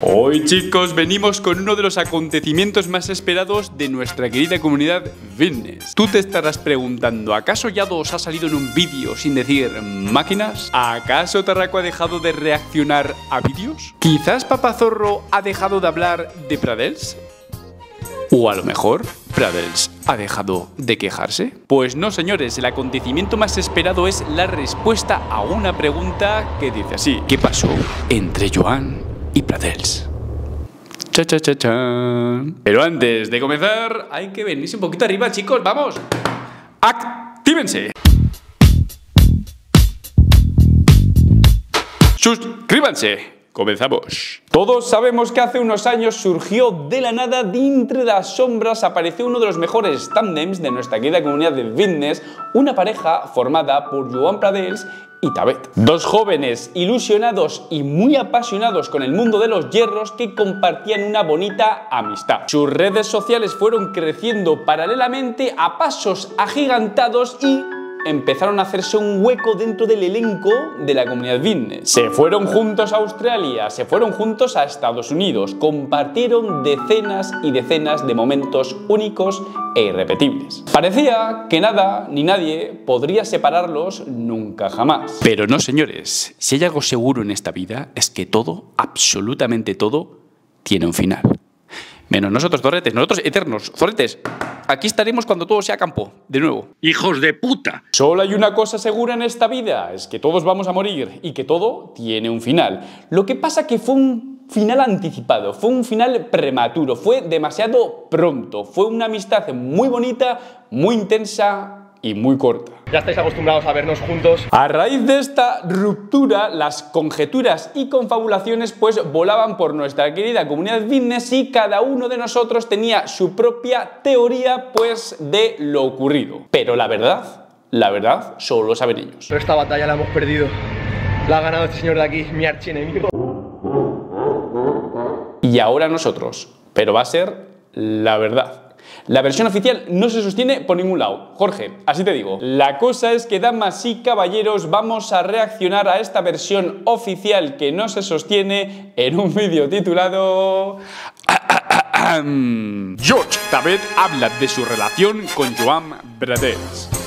Hoy chicos venimos con uno de los acontecimientos más esperados de nuestra querida comunidad fitness. Tú te estarás preguntando, ¿acaso Yado os ha salido en un vídeo sin decir máquinas? ¿Acaso Tarraco ha dejado de reaccionar a vídeos? ¿Quizás Papazorro ha dejado de hablar de Pradels? ¿O a lo mejor Pradels ha dejado de quejarse? Pues no señores, el acontecimiento más esperado es la respuesta a una pregunta que dice así. ¿Qué pasó entre Joan y Pradels. Cha, cha, cha, cha. Pero antes de comenzar, hay que venirse un poquito arriba, chicos. ¡Vamos! ¡Actívense! ¡Suscríbanse! Comenzamos. Todos sabemos que hace unos años surgió de la nada, de entre las sombras, apareció uno de los mejores tandems de nuestra querida comunidad de fitness, una pareja formada por Joan Pradels y. Dos jóvenes ilusionados y muy apasionados con el mundo de los hierros que compartían una bonita amistad. Sus redes sociales fueron creciendo paralelamente a pasos agigantados y empezaron a hacerse un hueco dentro del elenco de la comunidad fitness. Se fueron juntos a Australia, se fueron juntos a Estados Unidos, compartieron decenas y decenas de momentos únicos e irrepetibles. Parecía que nada ni nadie podría separarlos nunca jamás. Pero no, señores, si hay algo seguro en esta vida es que todo, absolutamente todo, tiene un final. Menos nosotros, zorretes, nosotros eternos, zorretes. Aquí estaremos cuando todo sea campo, de nuevo. ¡Hijos de puta! Solo hay una cosa segura en esta vida, es que todos vamos a morir y que todo tiene un final. Lo que pasa que fue un final anticipado, fue un final prematuro, fue demasiado pronto, fue una amistad muy bonita, muy intensa, y muy corta. Ya estáis acostumbrados a vernos juntos. A raíz de esta ruptura, las conjeturas y confabulaciones pues volaban por nuestra querida comunidad fitness y cada uno de nosotros tenía su propia teoría pues de lo ocurrido. Pero la verdad, la verdad, solo lo saben ellos. Pero esta batalla la hemos perdido. La ha ganado este señor de aquí, mi archienemigo. Y ahora nosotros. Pero va a ser la verdad. La versión oficial no se sostiene por ningún lado. Jorge, así te digo. La cosa es que, damas y caballeros, vamos a reaccionar a esta versión oficial que no se sostiene en un vídeo titulado... George Tabet habla de su relación con Joan Bradels.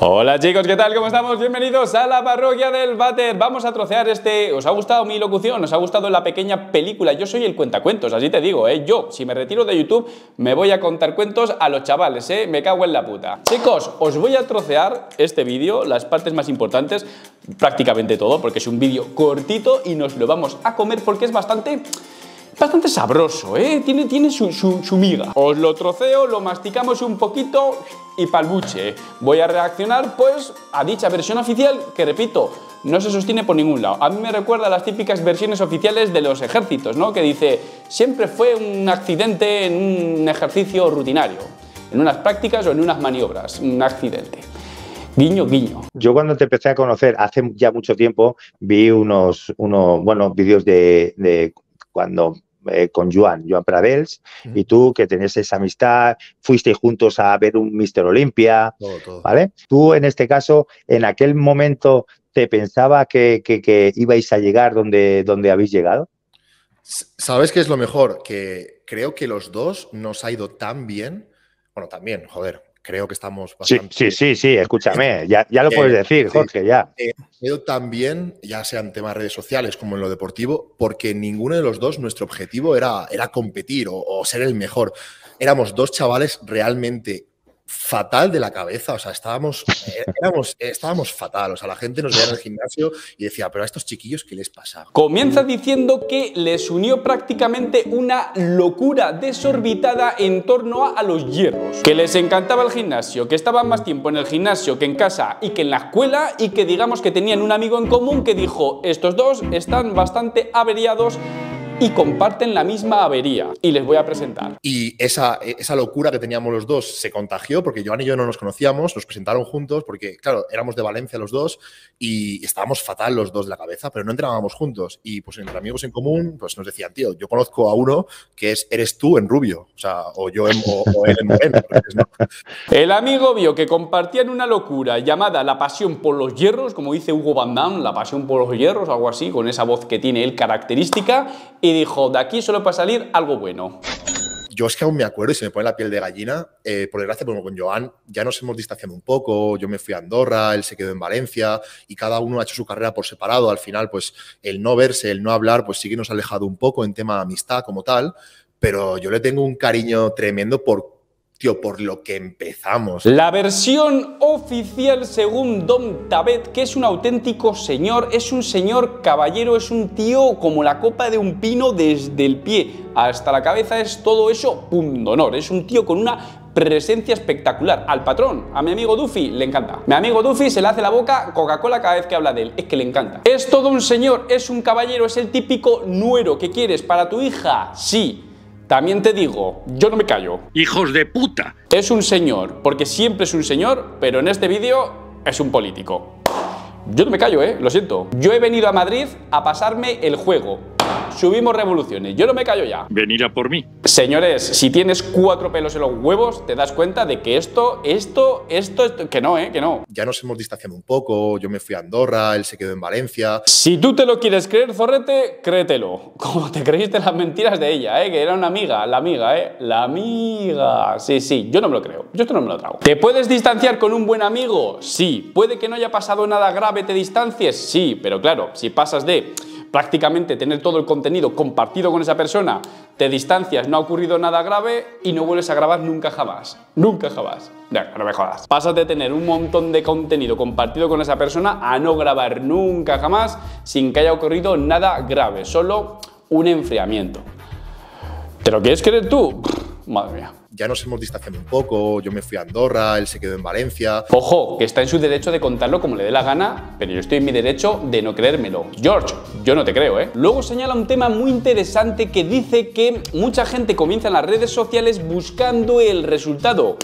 Hola chicos, ¿qué tal? ¿Cómo estamos? Bienvenidos a la parroquia del váter. Vamos a trocear este... ¿Os ha gustado mi locución? ¿Os ha gustado la pequeña película? Yo soy el cuentacuentos, así te digo, ¿eh? Yo, si me retiro de YouTube, me voy a contar cuentos a los chavales, ¿eh? Me cago en la puta. Chicos, os voy a trocear este vídeo, las partes más importantes, prácticamente todo, porque es un vídeo cortito y nos lo vamos a comer porque es bastante bastante sabroso, ¿eh? Tiene, tiene su, miga. Os lo troceo, lo masticamos un poquito y palbuche. Voy a reaccionar, pues, a dicha versión oficial que, repito, no se sostiene por ningún lado. A mí me recuerda a las típicas versiones oficiales de los ejércitos, ¿no? Que dice, siempre fue un accidente en un ejercicio rutinario, en unas prácticas o en unas maniobras, un accidente. Guiño, guiño. Yo cuando te empecé a conocer hace ya mucho tiempo, vi unos, unos bueno, vídeos de, de cuando eh, con Joan, Joan Pradels, y tú que tenías esa amistad, fuiste juntos a ver un Mister Olimpia, ¿vale? Tú en este caso, en aquel momento, ¿te pensaba que, que, ibais a llegar donde, donde habéis llegado? ¿Sabes qué es lo mejor? Que creo que los dos nos ha ido tan bien, bueno, también, joder, creo que estamos bastante... Sí, sí, sí, escúchame, ya, ya lo puedes decir, Jorge, ya. Creo también, ya sea en temas redes sociales como en lo deportivo, porque ninguno de los dos, nuestro objetivo era, era competir o, o ser el mejor. Éramos dos chavales realmente fatal de la cabeza, o sea, estábamos, eh, estábamos fatal, o sea, la gente nos veía en el gimnasio y decía, pero a estos chiquillos, ¿qué les pasa? Comienza diciendo que les unió prácticamente una locura desorbitada en torno a, los hierros, que les encantaba el gimnasio, que estaban más tiempo en el gimnasio que en casa y que en la escuela y que digamos que tenían un amigo en común que dijo, estos dos están bastante averiados y comparten la misma avería. Y les voy a presentar. Y esa, esa locura que teníamos los dos se contagió porque Joan y yo no nos conocíamos, nos presentaron juntos porque, claro, éramos de Valencia los dos y estábamos fatal los dos de la cabeza, pero no entrenábamos juntos. Y pues entre amigos en común, pues nos decían, tío, yo conozco a uno que es eres tú en rubio, o sea, o yo en, o, él en moreno. El amigo vio que compartían una locura llamada la pasión por los hierros, como dice Hugo Van Damme, la pasión por los hierros, algo así, con esa voz que tiene él característica, y dijo, de aquí solo va a salir algo bueno yo es que aún me acuerdo y se me pone la piel de gallina. Eh, por desgracia, como con Joan ya nos hemos distanciado un poco. Yo me fui a Andorra, él se quedó en Valencia y cada uno ha hecho su carrera por separado. Al final, pues el no verse, el no hablar, pues sí que nos ha alejado un poco en tema amistad como tal. Pero yo le tengo un cariño tremendo por por lo que empezamos. La versión oficial según Dom Tabet, que es un auténtico señor, es un señor caballero, es un tío como la copa de un pino desde el pie hasta la cabeza, es todo eso honor. Es un tío con una presencia espectacular. Al patrón, a mi amigo Duffy, le encanta. Mi amigo Duffy se le hace la boca Coca-Cola cada vez que habla de él. Es que le encanta. ¿Es todo un señor? ¿Es un caballero? ¿Es el típico nuero que quieres para tu hija? Sí. También te digo, yo no me callo. ¡Hijos de puta! Es un señor, porque siempre es un señor, pero en este vídeo es un político. Yo no me callo, ¿eh? Lo siento. Yo he venido a Madrid a pasarme el juego subimos revoluciones. Yo no me callo ya. Venir a por mí. Señores, si tienes cuatro pelos en los huevos, te das cuenta de que esto, esto, esto, esto que no, ¿eh? Que no. Ya nos hemos distanciado un poco. Yo me fui a Andorra, él se quedó en Valencia. Si tú te lo quieres creer, Zorrete, créetelo. Como te creíste las mentiras de ella, ¿eh? Que era una amiga, la amiga, ¿eh? La amiga. Sí, sí, yo no me lo creo. Yo esto no me lo trago. ¿Te puedes distanciar con un buen amigo? Sí. ¿Puede que no haya pasado nada grave, te distancies? Sí, pero claro, si pasas de prácticamente tener todo el contenido compartido con esa persona, te distancias, no ha ocurrido nada grave y no vuelves a grabar nunca jamás. Nunca jamás. No, no me jodas. Pasas de tener un montón de contenido compartido con esa persona a no grabar nunca jamás sin que haya ocurrido nada grave, solo un enfriamiento. ¿Te lo quieres creer tú? Madre mía ya nos hemos distanciado un poco, yo me fui a Andorra, él se quedó en Valencia. Ojo, que está en su derecho de contarlo como le dé la gana, pero yo estoy en mi derecho de no creérmelo. George, yo no te creo, ¿eh? Luego señala un tema muy interesante que dice que mucha gente comienza en las redes sociales buscando el resultado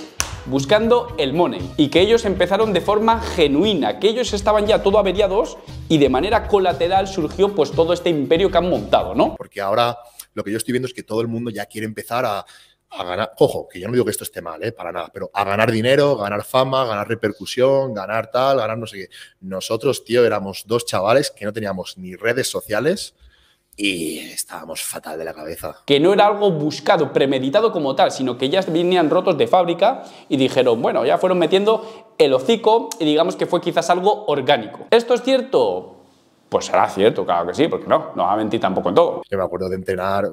buscando el money y que ellos empezaron de forma genuina, que ellos estaban ya todo averiados y de manera colateral surgió pues todo este imperio que han montado, ¿no? Porque ahora lo que yo estoy viendo es que todo el mundo ya quiere empezar a, a ganar, ojo, que yo no digo que esto esté mal, ¿eh? para nada, pero a ganar dinero, ganar fama, ganar repercusión, ganar tal, ganar no sé qué. Nosotros, tío, éramos dos chavales que no teníamos ni redes sociales y estábamos fatal de la cabeza. Que no era algo buscado, premeditado como tal, sino que ya venían rotos de fábrica y dijeron, bueno, ya fueron metiendo el hocico y digamos que fue quizás algo orgánico. ¿Esto es cierto? Pues será cierto, claro que sí, porque no, no va a mentir tampoco en todo. Yo me acuerdo de entrenar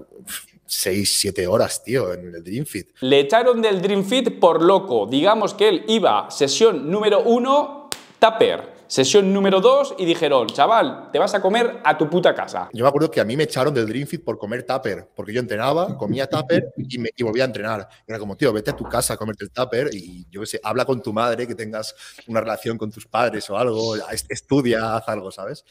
6, 7 horas, tío, en el Dream Fit. Le echaron del Dream Fit por loco. Digamos que él iba sesión número 1, tupper sesión número 2 y dijeron, chaval, te vas a comer a tu puta casa. Yo me acuerdo que a mí me echaron del Dream Fit por comer tupper, porque yo entrenaba, comía tupper y, me, y volvía a entrenar. Era como, tío, vete a tu casa a comerte el tupper y yo qué sé, habla con tu madre, que tengas una relación con tus padres o algo, estudia, haz algo, ¿sabes?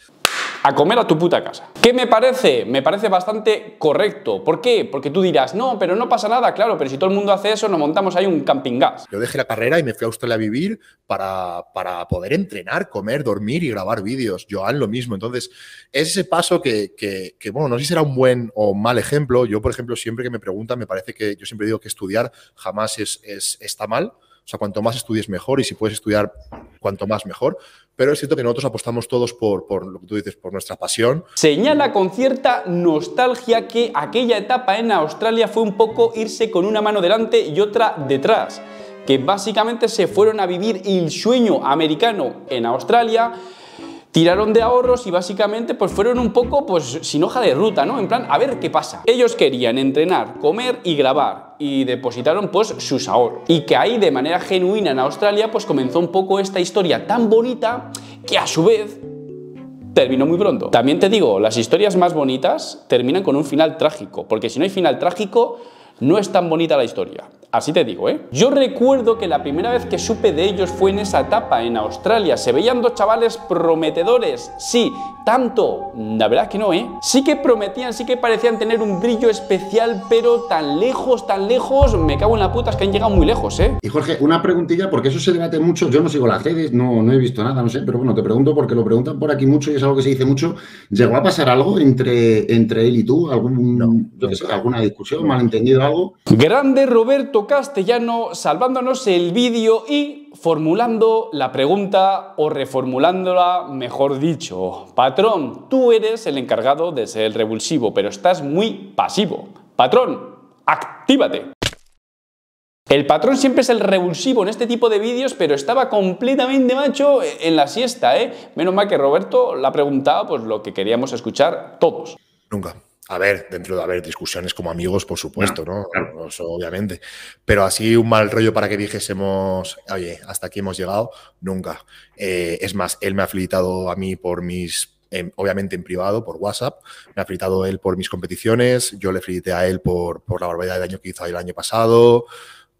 A comer a tu puta casa. ¿Qué me parece? Me parece bastante correcto. ¿Por qué? Porque tú dirás, no, pero no pasa nada, claro, pero si todo el mundo hace eso, nos montamos ahí un camping gas. Yo dejé la carrera y me fui a Australia a vivir para, para poder entrenar, comer dormir y grabar vídeos. Joan lo mismo. Entonces, es ese paso que, bueno, no sé si será un buen o mal ejemplo. Yo, por ejemplo, siempre que me preguntan, me parece que yo siempre digo que estudiar jamás es, está mal. O sea, cuanto más estudies mejor y si puedes estudiar cuanto más mejor. Pero es cierto que nosotros apostamos todos por, por, lo que tú dices, por nuestra pasión. Señala con cierta nostalgia que aquella etapa en Australia fue un poco irse con una mano delante y otra detrás que básicamente se fueron a vivir el sueño americano en Australia, tiraron de ahorros y básicamente pues fueron un poco pues sin hoja de ruta, ¿no? En plan, a ver qué pasa. Ellos querían entrenar, comer y grabar y depositaron pues sus ahorros. Y que ahí de manera genuina en Australia pues comenzó un poco esta historia tan bonita que a su vez terminó muy pronto. También te digo, las historias más bonitas terminan con un final trágico, porque si no hay final trágico no es tan bonita la historia. Así te digo, ¿eh? Yo recuerdo que la primera vez que supe de ellos fue en esa etapa, en Australia. Se veían dos chavales prometedores. Sí, tanto. La verdad que no, ¿eh? Sí que prometían, sí que parecían tener un brillo especial, pero tan lejos, tan lejos, me cago en la puta, es que han llegado muy lejos, ¿eh? Y Jorge, una preguntilla, porque eso se debate mucho. Yo no sigo las redes, no, no he visto nada, no sé, pero bueno, te pregunto porque lo preguntan por aquí mucho y es algo que se dice mucho. ¿Llegó a pasar algo entre, entre él y tú? ¿Algún, yo qué sé, ¿Alguna discusión, malentendido, algo? Grande Roberto Castellano salvándonos el vídeo y formulando la pregunta o reformulándola, mejor dicho. Patrón, tú eres el encargado de ser el revulsivo, pero estás muy pasivo. Patrón, actívate. El patrón siempre es el revulsivo en este tipo de vídeos, pero estaba completamente macho en la siesta, ¿eh? Menos mal que Roberto le ha preguntado pues, lo que queríamos escuchar todos. Nunca. A ver, dentro de haber discusiones como amigos, por supuesto, ¿no? Eso, obviamente. Pero así un mal rollo para que dijésemos, oye, hasta aquí hemos llegado, nunca. Eh, es más, él me ha felicitado a mí por mis, obviamente en privado, por WhatsApp, me ha felicitado él por mis competiciones, yo le felicité a él por, por la barbaridad de daño que hizo el año pasado.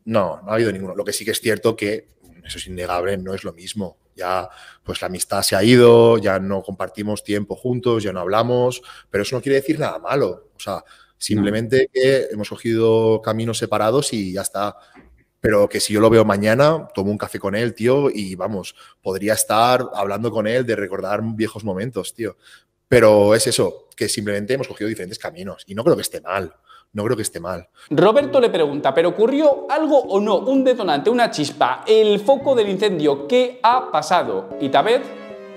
No, no ha habido ninguno. Lo que sí que es cierto que, eso es innegable, no es lo mismo ya pues la amistad se ha ido, ya no compartimos tiempo juntos, ya no hablamos, pero eso no quiere decir nada malo. O sea, simplemente que hemos cogido caminos separados y ya está. Pero que si yo lo veo mañana, tomo un café con él, tío, y vamos, podría estar hablando con él de recordar viejos momentos, tío. Pero es eso, que simplemente hemos cogido diferentes caminos y no creo que esté mal no creo que esté mal. Roberto le pregunta, ¿pero ocurrió algo o no? Un detonante, una chispa, el foco del incendio, ¿qué ha pasado? Y Tabet,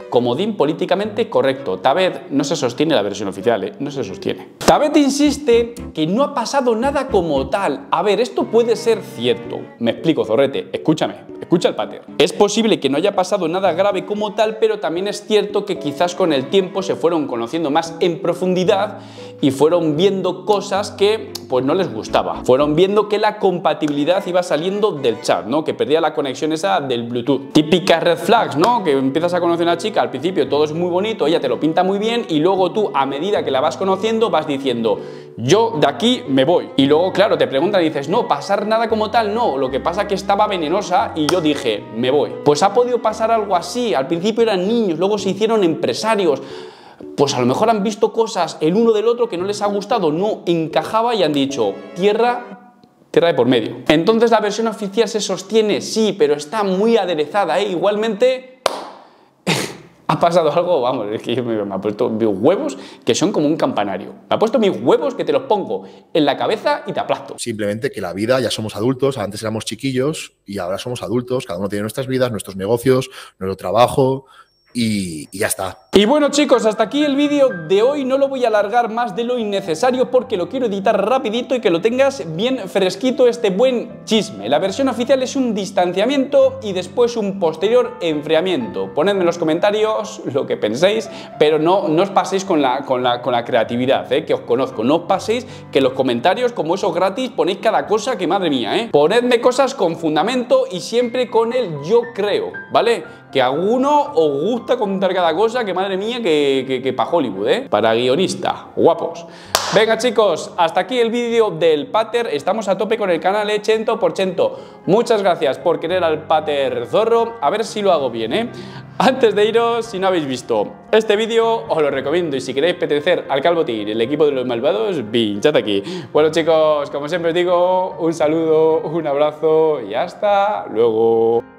comodín políticamente correcto. Tabet no se sostiene la versión oficial, ¿eh? no se sostiene. Tabet insiste que no ha pasado nada como tal. A ver, esto puede ser cierto. Me explico, Zorrete, escúchame. Escucha el pater. Es posible que no haya pasado nada grave como tal, pero también es cierto que quizás con el tiempo se fueron conociendo más en profundidad y fueron viendo cosas que pues no les gustaba. Fueron viendo que la compatibilidad iba saliendo del chat, ¿no? Que perdía la conexión esa del Bluetooth. Típicas red flags, ¿no? Que empiezas a conocer a una chica, al principio todo es muy bonito, ella te lo pinta muy bien y luego tú a medida que la vas conociendo vas diciendo, yo de aquí me voy. Y luego, claro, te preguntan y dices, no, pasar nada como tal, no. Lo que pasa que estaba venenosa y yo dije, me voy. Pues ha podido pasar algo así. Al principio eran niños, luego se hicieron empresarios pues a lo mejor han visto cosas el uno del otro que no les ha gustado, no encajaba y han dicho, tierra, tierra de por medio. Entonces la versión oficial se sostiene, sí, pero está muy aderezada, ¿eh? Igualmente ha pasado algo, vamos, es que me, me ha puesto mis huevos que son como un campanario. Me ha puesto mis huevos que te los pongo en la cabeza y te aplasto. Simplemente que la vida, ya somos adultos, antes éramos chiquillos y ahora somos adultos, cada uno tiene nuestras vidas, nuestros negocios, nuestro trabajo, y, ya está. Y bueno chicos, hasta aquí el vídeo de hoy. No lo voy a alargar más de lo innecesario porque lo quiero editar rapidito y que lo tengas bien fresquito este buen chisme. La versión oficial es un distanciamiento y después un posterior enfriamiento. Ponedme en los comentarios lo que penséis, pero no, no os paséis con la, con la, con la creatividad, ¿eh? que os conozco. No os paséis que los comentarios, como eso gratis, ponéis cada cosa que madre mía. ¿eh? Ponedme cosas con fundamento y siempre con el yo creo, ¿vale? Que alguno os gusta contar cada cosa, que madre mía, que, que, para Hollywood, ¿eh? Para guionista, guapos. Venga chicos, hasta aquí el vídeo del Pater. Estamos a tope con el canal, ¿eh? por ciento. Muchas gracias por querer al Pater Zorro. A ver si lo hago bien, ¿eh? Antes de iros, si no habéis visto este vídeo, os lo recomiendo. Y si queréis pertenecer al Calvotín, el equipo de los malvados, pinchad aquí. Bueno chicos, como siempre os digo, un saludo, un abrazo y hasta luego.